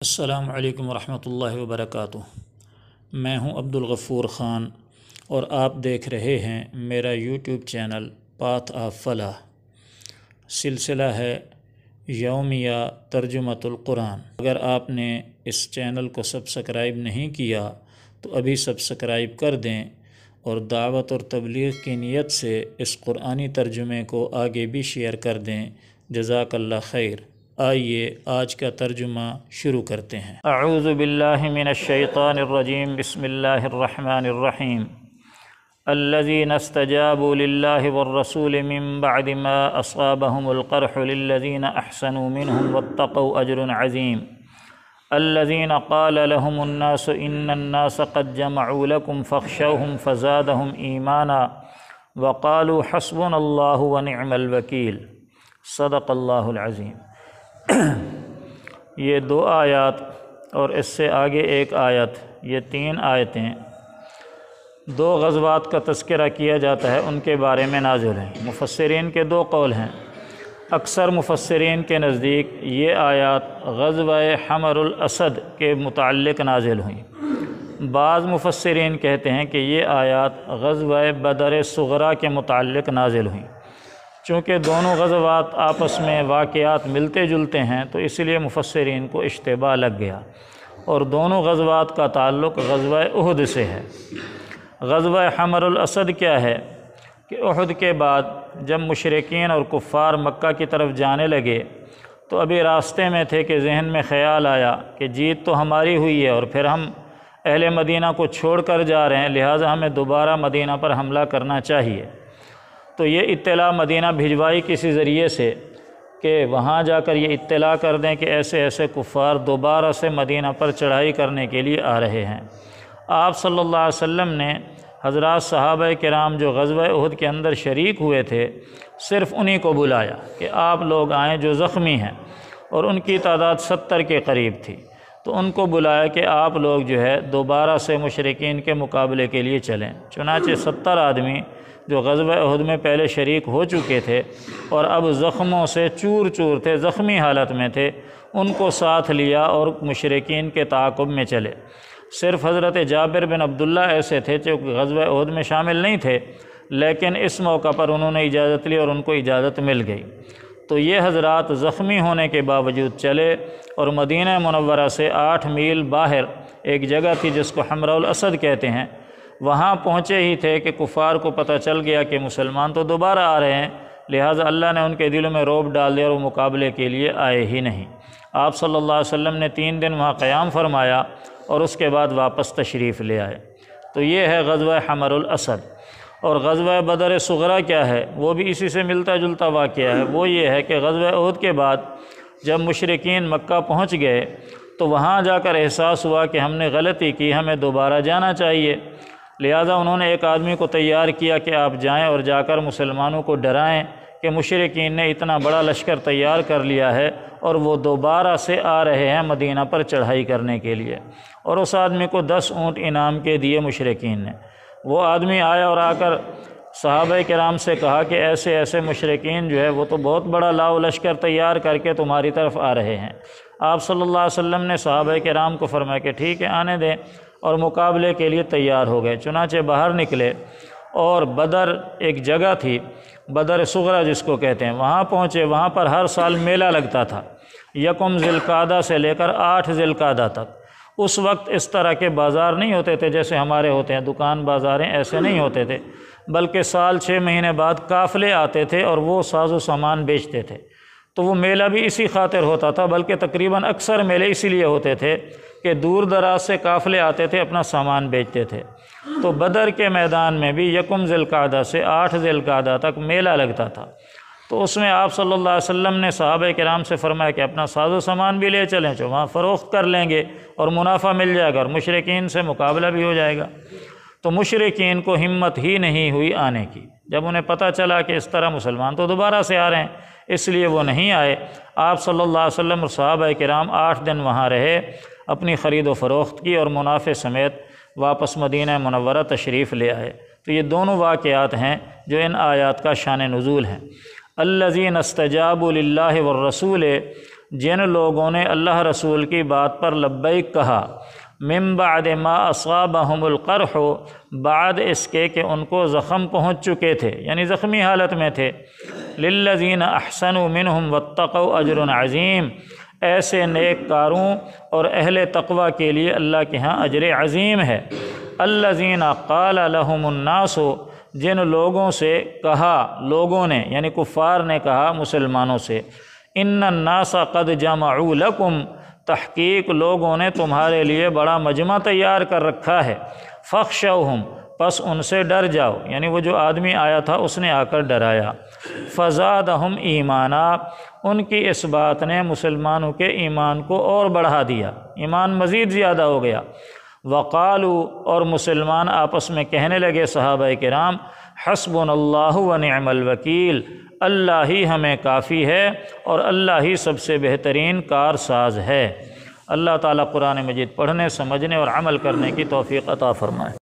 السلام علیکم ورحمۃ اللہ وبرکاتہ۔ میں ہوں عبدالغفور خان اور آپ دیکھ رہے ہیں میرا یوٹیوب چینل پاتھ آف فلاح۔ سلسلہ ہے یومیہ ترجمۃ القرآن۔ اگر آپ نے اس چینل کو سبسکرائب نہیں کیا تو ابھی سبسکرائب کر دیں اور دعوت اور تبلیغ کی نیت سے اس قرآنی ترجمے کو آگے بھی شیئر کر دیں۔ جزاک اللہ خیر۔ آئیے آج کا ترجمہ شروع کرتے ہیں۔ اعوذ باللہ من الشیطان الرجیم، بسم اللہ الرحمن الرحیم۔ الذين استجابوا لله والرسول من بعد ما أصابهم القرح للذين أحسنوا منهم واتقوا أجر عظيم الذين قال لهم الناس إن الناس قد جمعوا لكم فاخشوهم فزادهم إيمانا وقالوا حسبنا الله ونعم الوكيل صدق الله العظيم یہ دو آیات اور اس سے آگے ایک آیت، یہ تین آیتیں۔ دو غزوات کا تذکرہ کیا جاتا ہے، ان کے بارے میں نازل ہیں۔ مفسرین کے دو قول ہیں۔ اکثر مفسرین کے نزدیک یہ آیات غزوہ حمر الاسد کے متعلق نازل ہوئیں۔ بعض مفسرین کہتے ہیں کہ یہ آیات غزوہ بدر صغرا کے متعلق نازل ہوئیں۔ چونکہ دونوں غزوات آپس میں واقعات ملتے جلتے ہیں، تو اس لیے مفسرین کو اشتباہ لگ گیا۔ اور دونوں غزوات کا تعلق غزوہ احد سے ہے۔ غزوہ حمر الاسد کیا ہے؟ کہ احد کے بعد جب مشرقین اور کفار مکہ کی طرف جانے لگے، تو ابھی راستے میں تھے کہ ذہن میں خیال آیا کہ جیت تو ہماری ہوئی ہے اور پھر ہم اہل مدینہ کو چھوڑ کر جا رہے ہیں، لہٰذا ہمیں دوبارہ مدینہ پر حملہ کرنا چاہیے۔ تو یہ اطلاع مدینہ بھجوائی کسی ذریعے سے کہ وہاں جا کر یہ اطلاع کر دیں کہ ایسے ایسے کفار دوبارہ سے مدینہ پر چڑھائی کرنے کے لیے آ رہے ہیں۔ آپ صلی اللہ علیہ وسلم نے حضرات صحابہ کرام جو غزوہ عہد کے اندر شریک ہوئے تھے، صرف انہی کو بلایا کہ آپ لوگ آئیں جو زخمی ہیں اور ان کی تعداد ستر کے قریب تھی۔ تو ان کو بلایا کہ آپ لوگ جو ہے دوبارہ سے مشرقین کے مقابلے کے لیے چلیں۔ چنانچہ ستر آدمی جو غزوہ عہد میں پہلے شریک ہو چکے تھے اور اب زخموں سے چور چور تھے، زخمی حالت میں تھے، ان کو ساتھ لیا اور مشرقین کے تعاقب میں چلے۔ صرف حضرت جابر بن عبداللہ ایسے تھے جو غزوہ عہد میں شامل نہیں تھے، لیکن اس موقع پر انہوں نے اجازت لی اور ان کو اجازت مل گئی۔ تو یہ حضرات زخمی ہونے کے باوجود چلے اور مدینہ منورہ سے آٹھ میل باہر ایک جگہ تھی جس کو حمرہ الاسد کہتے ہیں۔ وہاں پہنچے ہی تھے کہ کفار کو پتہ چل گیا کہ مسلمان تو دوبارہ آ رہے ہیں، لہٰذا اللہ نے ان کے دلوں میں روب ڈال دیا اور وہ مقابلے کے لیے آئے ہی نہیں۔ آپ صلی اللہ علیہ وسلم نے تین دن وہاں قیام فرمایا اور اس کے بعد واپس تشریف لے آئے۔ تو یہ ہے غزوہ حمر الاسد۔ اور غزوہ بدر صغرا کیا ہے؟ وہ بھی اسی سے ملتا جلتا واقعہ ہے۔ وہ یہ ہے کہ غزوہ عہد کے بعد جب مشرقین مکہ پہنچ گئے تو وہاں جا کر احساس ہوا کہ ہم نے غلطی کی، ہمیں دوبارہ جانا چاہیے۔ لہٰذا انہوں نے ایک آدمی کو تیار کیا کہ آپ جائیں اور جا کر مسلمانوں کو ڈرائیں کہ مشرقین نے اتنا بڑا لشکر تیار کر لیا ہے اور وہ دوبارہ سے آ رہے ہیں مدینہ پر چڑھائی کرنے کے لیے۔ اور اس آدمی کو دس اونٹ انعام کے دیے مشرقین نے۔ وہ آدمی آیا اور آ کر صحابہ کرام سے کہا کہ ایسے ایسے مشرقین جو ہے وہ تو بہت بڑا لاؤ لشکر تیار کر کے تمہاری طرف آ رہے ہیں۔ آپ صلی اللہ علیہ وسلم نے صحابہ کرام کو فرمایا کہ ٹھیک ہے، آنے دیں۔ اور مقابلے کے لیے تیار ہو گئے۔ چنانچہ باہر نکلے اور بدر ایک جگہ تھی، بدر صغرا جس کو کہتے ہیں۔ وہاں پہنچے، وہاں پر ہر سال میلہ لگتا تھا۔ یکم ذیل سے لے کر آٹھ ذیل تک۔ اس وقت اس طرح کے بازار نہیں ہوتے تھے جیسے ہمارے ہوتے ہیں۔ دکان بازاریں ایسے نہیں ہوتے تھے، بلکہ سال چھ مہینے بعد قافلے آتے تھے اور وہ ساز و سامان بیچتے تھے۔ تو وہ میلہ بھی اسی خاطر ہوتا تھا، بلکہ تقریباً اکثر میلے اسی لیے ہوتے تھے کہ دور دراز سے قافلے آتے تھے، اپنا سامان بیچتے تھے۔ تو بدر کے میدان میں بھی یکم ذیل سے آٹھ ذیل تک میلہ لگتا تھا۔ تو اس میں آپ صلی اللہ علیہ وسلم نے صحابہ کرام سے فرمایا کہ اپنا ساز و سامان بھی لے چلیں، جو وہاں فروخت کر لیں گے اور منافع مل جائے گا اور مشرقین سے مقابلہ بھی ہو جائے گا۔ تو مشرقین کو ہمت ہی نہیں ہوئی آنے کی۔ جب انہیں پتہ چلا کہ اس طرح مسلمان تو دوبارہ سے آ رہے ہیں اس لیے وہ نہیں آئے۔ آپ صلی اللہ علیہ وسلم اور صحابہ کرام آٹھ دن وہاں رہے، اپنی خرید و فروخت کی اور منافع سمیت واپس مدینہ منورہ تشریف لے آئے۔ تو یہ دونوں واقعات ہیں جو ان آیات کا شان نزول ہیں۔ الزین استجاب اللہ والرسول، جن لوگوں نے اللہ رسول کی بات پر لبیک کہا، من بعد ما اصابہم القرح، بعد اس کے کہ ان کو زخم پہنچ چکے تھے یعنی زخمی حالت میں تھے۔ للذین احسنوا منہم واتقوا اجر عظیم ایسے نیک کاروں اور اہل تقوی کے لیے اللہ کے ہاں اجر عظیم ہے۔ الذین قال لهم الناس، جن لوگوں سے کہا، لوگوں نے یعنی کفار نے کہا مسلمانوں سے، ان الناس قد جمعوا لکم تحقیق لوگوں نے تمہارے لیے بڑا مجمع تیار کر رکھا ہے۔ فخشوہم پس ان سے ڈر جاؤ۔ یعنی وہ جو آدمی آیا تھا اس نے آ کر ڈرایا۔ فزادہم ایمانا۔ ان کی اس بات نے مسلمانوں کے ایمان کو اور بڑھا دیا۔ ایمان مزید زیادہ ہو گیا۔ وقالو۔ اور مسلمان آپس میں کہنے لگے صحابہ کرام حسب اللہ و نعم الوکیل۔ اللہ ہی ہمیں کافی ہے اور اللہ ہی سب سے بہترین کار ساز ہے۔ اللہ تعالیٰ قرآن مجید پڑھنے، سمجھنے اور عمل کرنے کی توفیق عطا فرمائے۔